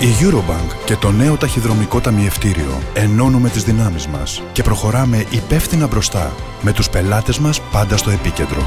Η Eurobank και το νέο ταχυδρομικό ταμιευτήριο ενώνουμε τις δυνάμεις μας και προχωράμε υπεύθυνα μπροστά με τους πελάτες μας πάντα στο επίκεντρο.